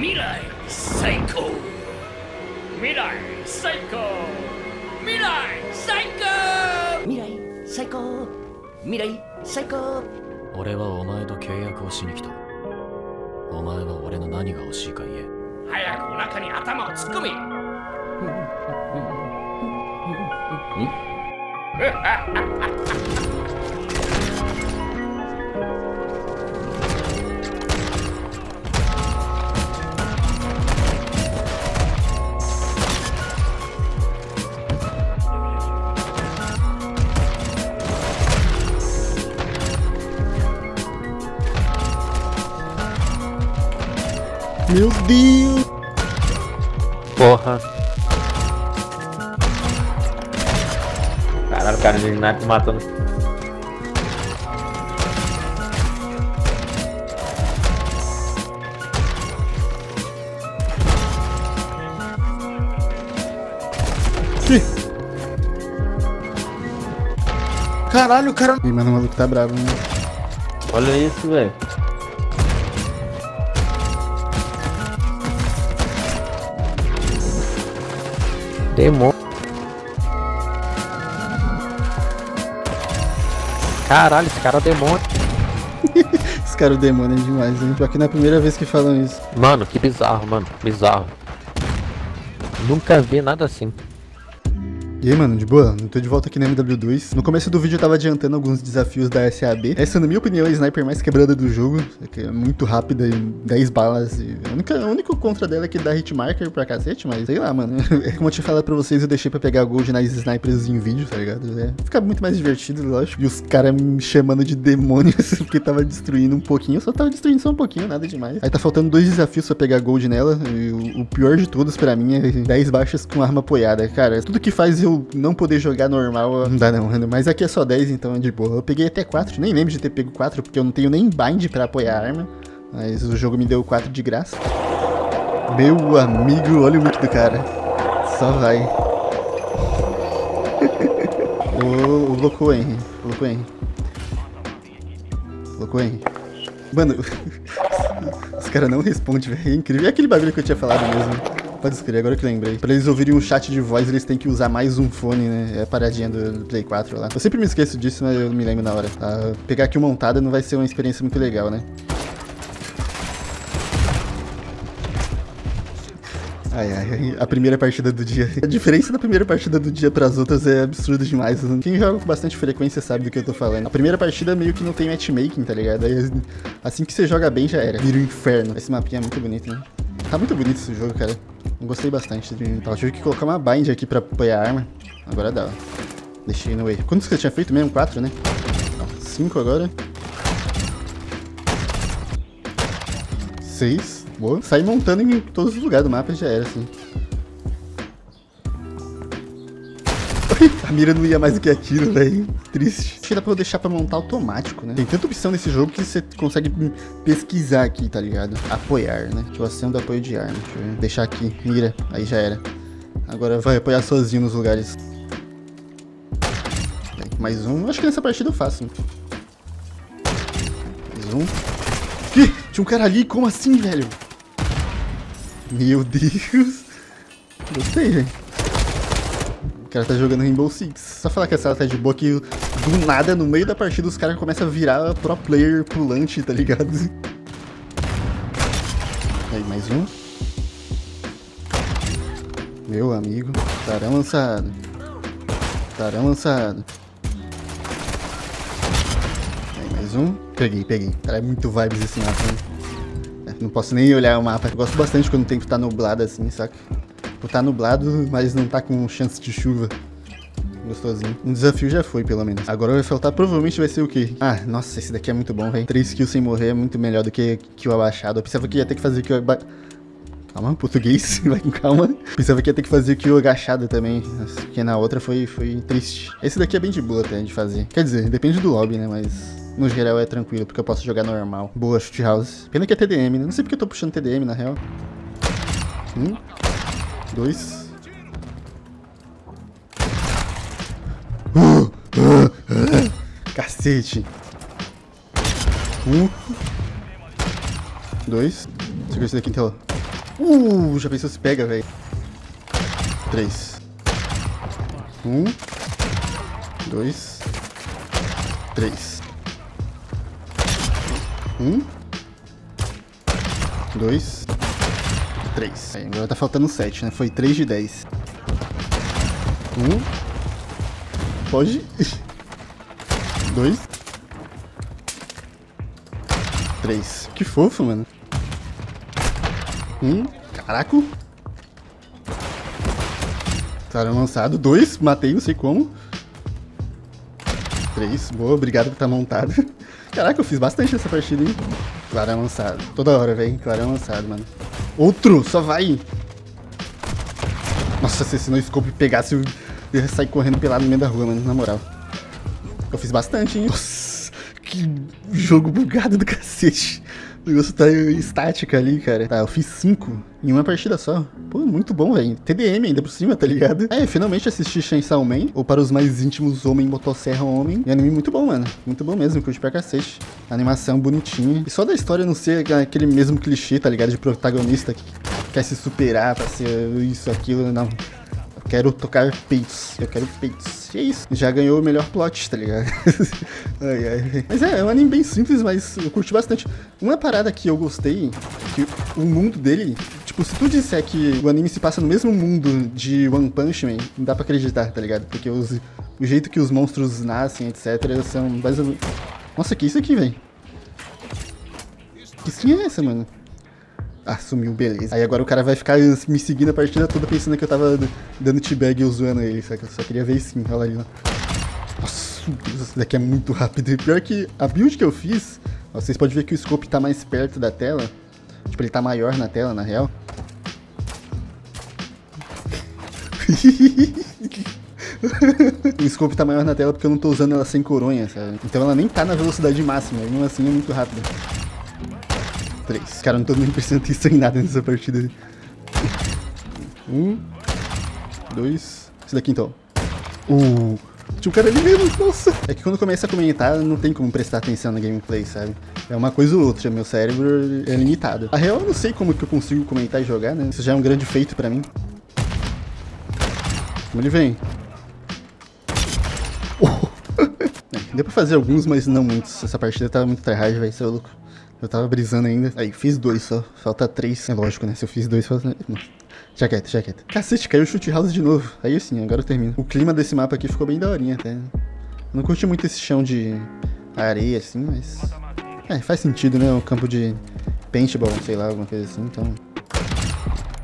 未来最高。未来最高。未来最高。未来最高。俺はお前と契約をしに来た。お前は俺の何が欲しいか言え。早くお腹に頭を突っ込み。Meu Deus! Porra. Caralho, o cara de sniper matando. Caralho, o cara. Ih, mano, o maluco tá bravo, né? Olha isso, velho. Demônio. Caralho, esse cara é demônio. Esse cara é o demônio é demais, hein? Pior que não é a primeira vez que falam isso. Mano, que bizarro, mano. Bizarro. Nunca vi nada assim. E aí, mano, de boa? Eu tô de volta aqui na MW2. No começo do vídeo eu tava adiantando alguns desafios da SAB. Essa, na minha opinião, é a sniper mais quebrada do jogo. Que é muito rápida, em 10 balas. E a única, o único contra dela é que dá hitmarker pra cacete, mas sei lá, mano. É como eu tinha falado pra vocês, eu deixei pra pegar gold nas snipers em vídeo, tá ligado? É, fica muito mais divertido, lógico. E os caras me chamando de demônios porque tava destruindo um pouquinho. Eu só tava destruindo só um pouquinho, nada demais. Aí tá faltando dois desafios pra pegar gold nela. E o, o pior de todos pra mim é 10 baixas com arma apoiada. Cara, tudo que faz eu não poder jogar normal, não dá não, mano. Mas aqui é só 10, então é de boa. Eu peguei até 4, nem lembro de ter pego 4, porque eu não tenho nem bind pra apoiar a arma. Mas o jogo me deu 4 de graça. Meu amigo, olha o look do cara. Só vai. o, o louco Henry. O louco Henry. Louco Henry. Mano, os caras não respondem, velho. É incrível. É aquele bagulho que eu tinha falado mesmo. Pode escrever, agora que lembrei. Pra eles ouvirem um chat de voz, eles têm que usar mais um fone, né? É a paradinha do Play 4 lá. Eu sempre me esqueço disso, mas eu me lembro na hora. Tá? Pegar aqui montada não vai ser uma experiência muito legal, né? Ai, ai, a primeira partida do dia. A diferença da primeira partida do dia pras outras é absurda demais. Quem joga com bastante frequência sabe do que eu tô falando. A primeira partida meio que não tem matchmaking, tá ligado? Aí, assim que você joga bem já era. Vira o um inferno. Esse mapinha é muito bonito, né? Tá muito bonito esse jogo, cara. Eu gostei bastante. De... Eu tive que colocar uma bind aqui pra apoiar a arma. Agora dá. Deixei no way. Quantos que você tinha feito mesmo? Quatro, né? Cinco agora. Seis. Boa. Saí montando em todos os lugares do mapa já era, assim. A mira não ia mais do que aquilo, velho. Triste. Acho que dá pra eu deixar pra montar automático, né? Tem tanta opção nesse jogo que você consegue pesquisar aqui, tá ligado? Apoiar, né? Ativação do apoio de arma. Deixa eu deixar aqui. Mira. Aí já era. Agora vai apoiar sozinho nos lugares. Mais um. Acho que nessa partida eu faço. Mais um. Ih, tinha um cara ali. Como assim, velho? Meu Deus. Gostei, velho. Cara tá jogando Rainbow Six. Só falar que essa tá de boa que do nada, no meio da partida, os caras começam a virar pro player pulante, tá ligado? Aí, mais um. Meu amigo. Tarão lançado. Tarão lançado. Aí, mais um. Peguei, peguei. Cara, é muito vibes esse mapa, né? Não posso nem olhar o mapa. Eu gosto bastante quando o tempo tá nublado assim, saca? Tipo, tá nublado, mas não tá com chance de chuva. Gostosinho. Um desafio já foi, pelo menos. Agora vai faltar, provavelmente vai ser o quê? Ah, nossa, esse daqui é muito bom, velho. 3 kills sem morrer é muito melhor do que kill abaixado. Eu pensava que ia ter que fazer kill aba... Calma, português, vai com calma. Pensava que ia ter que fazer kill agachado também, porque na outra foi, foi triste. Esse daqui é bem de boa até de fazer. Quer dizer, depende do lobby, né, mas... No geral é tranquilo, porque eu posso jogar normal. Boa, shoot house. Pena que é TDM, né? Não sei porque eu tô puxando TDM, na real. Um dois. Cacete. Um. Dois. Segura esse daqui então. Uh, já pensou se pega, velho. Três. Um. Dois. Três. Um. Dois. Três. Aí, agora tá faltando sete, né? Foi três de dez. Um. Pode. Dois. Três. Que fofo, mano. Um. Caraca. Clarão lançado. Dois. Matei, não sei como. Três. Boa, obrigado por estar montado. Caraca, eu fiz bastante essa partida, hein? Clarão lançado. Toda hora, velho. Clarão lançado, mano. Outro! Só vai! Nossa, se esse no scope pegasse, eu ia sair correndo pelado no meio da rua, mano. Na moral. Eu fiz bastante, hein? Nossa, que jogo bugado do cacete. O negócio tá estática ali, cara. Tá, eu fiz 5 em uma partida só. Pô, muito bom, velho. TDM ainda por cima, tá ligado? É, finalmente assisti Chainsaw Man, ou para os mais íntimos, Homem Motosserra Homem. E anime muito bom, mano. Muito bom mesmo, curte pra cacete. animação bonitinha. E só da história não ser aquele mesmo clichê, tá ligado? De protagonista que quer se superar pra ser isso, aquilo, não. Quero tocar peitos. Eu quero peitos. E é isso. Já ganhou o melhor plot, tá ligado? ai, ai. Mas é, é um anime bem simples, mas eu curti bastante. Uma parada que eu gostei, que o mundo dele, tipo, se tu disser que o anime se passa no mesmo mundo de One Punch Man, não dá pra acreditar, tá ligado? Porque os, o jeito que os monstros nascem, etc, são basicamente... Nossa, que isso aqui, velho? Que skin é essa, mano? Ah, sumiu, beleza. Aí agora o cara vai ficar me seguindo a partida toda pensando que eu tava dando t-bag e zoando ele, que eu só queria ver sim, olha ali, ó. Nossa, isso daqui é muito rápido. E pior que a build que eu fiz, ó, vocês podem ver que o scope tá mais perto da tela. Tipo, ele tá maior na tela, na real. o scope tá maior na tela porque eu não tô usando ela sem coronha, sabe? Então ela nem tá na velocidade máxima, mesmo assim é muito rápido. 3. Cara, não tô nem prestando atenção em nada nessa partida. Um. Dois. Esse daqui então. Uh. Tinha um cara ali mesmo, nossa. É que quando começa a comentar, não tem como prestar atenção na gameplay, sabe? É uma coisa ou outra, meu cérebro é limitado. A real, eu não sei como que eu consigo comentar e jogar, né? Isso já é um grande feito pra mim. Como ele vem? Oh. é, deu pra fazer alguns, mas não muitos. Essa partida tava muito tryhard, velho, seu louco. Eu tava brisando ainda. Aí, fiz dois só. Falta três. É lógico, né? Se eu fiz dois, falta... Quieto, já quieto. Cacete, caiu o chute house de novo. Aí sim, agora eu termino. O clima desse mapa aqui ficou bem daorinha até. Não curti muito esse chão de areia, assim, mas... É, faz sentido, né? O campo de paintball, sei lá, alguma coisa assim, então...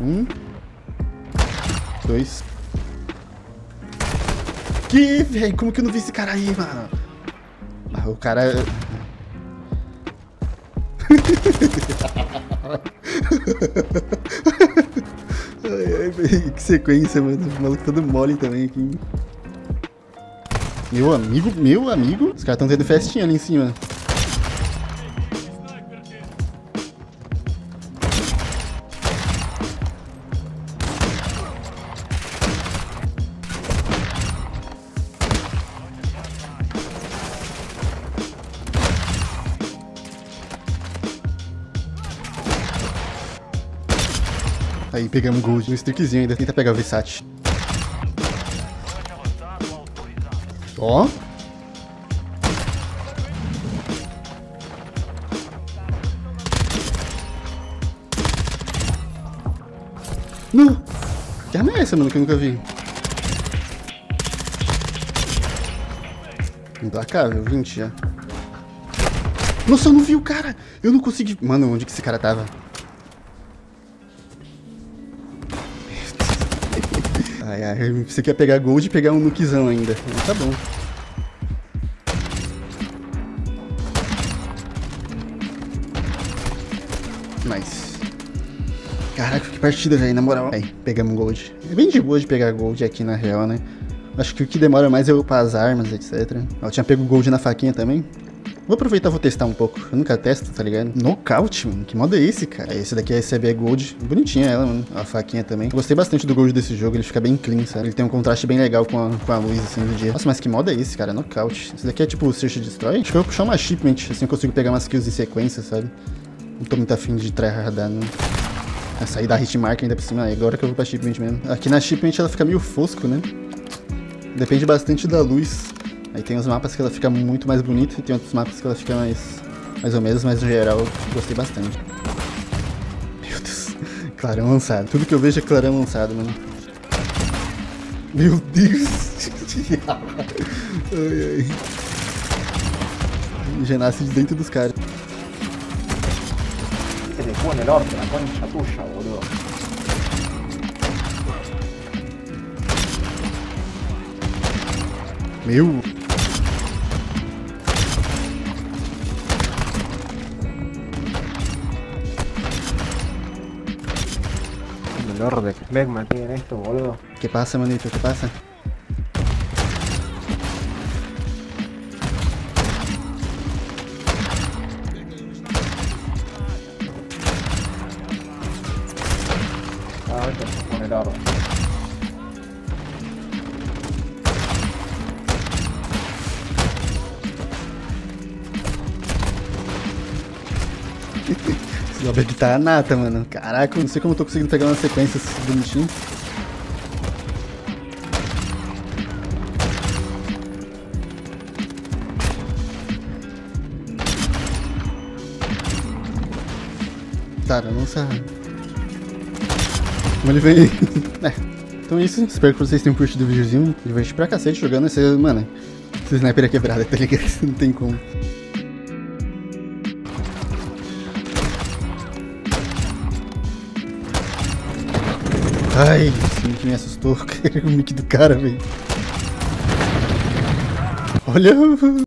Um... Dois... Que, velho? Como que eu não vi esse cara aí, mano? Ah, o cara ai, ai, que sequência, mano. O maluco todo mole também aqui. Meu amigo, meu amigo. Os caras estão tendo festinha ali em cima. Aí pegamos gold no streakzinho ainda. Tenta pegar o Versace. Ó. Não. Que arma é essa, mano, que eu nunca vi? Implacável, 20 já. Nossa, eu não vi o cara. Eu não consegui... Mano, onde que esse cara tava? Ai, ai, você quer pegar gold e pegar um nukezão ainda. Tá bom. Nice. Caraca, que partida, velho, na moral. Aí, pegamos gold. É bem de boa de pegar gold aqui, na real, né? Acho que o que demora mais é upar as armas, etc. Eu tinha pego gold na faquinha também. Vou aproveitar vou testar um pouco. Eu nunca testo, tá ligado? Nocaute, mano. Que modo é esse, cara? Esse daqui é CB Gold. Bonitinha ela, mano. A faquinha também. Eu gostei bastante do Gold desse jogo. Ele fica bem clean, sabe? Ele tem um contraste bem legal com a, com a luz, assim, do dia. Nossa, mas que modo é esse, cara? Nocaute. Esse daqui é tipo Search Destroy? Acho que eu vou puxar uma shipment, assim eu consigo pegar umas kills em sequência, sabe? Não tô muito afim de tryhardar, não. A sair da Hitmark ainda por cima, agora que eu vou pra shipment mesmo. Aqui na shipment ela fica meio fosco, né? Depende bastante da luz. Aí tem os mapas que ela fica muito mais bonita e tem outros mapas que ela fica mais, mais ou menos, mas no geral eu gostei bastante. Meu Deus, clarão lançado. Tudo que eu vejo é clarão lançado, mano. Meu Deus! ai, ai. Já nasce de dentro dos caras. Meu! El olor de Smegma tiene esto, boludo. Que passa, manito? Que passa? Cada vez que se pone el Esse Lobeg tá nata, mano. Caraca, não sei como eu tô conseguindo pegar umas sequências bonitinhas. Não sabe. Como ele vem. é. Então é isso. Espero que vocês tenham curtido o videozinho. Diverti pra cacete jogando esse. Mano, esse sniper é quebrado, tá ligado? Não tem como. Ai, esse mic me assustou. o mic do cara, velho. Olha.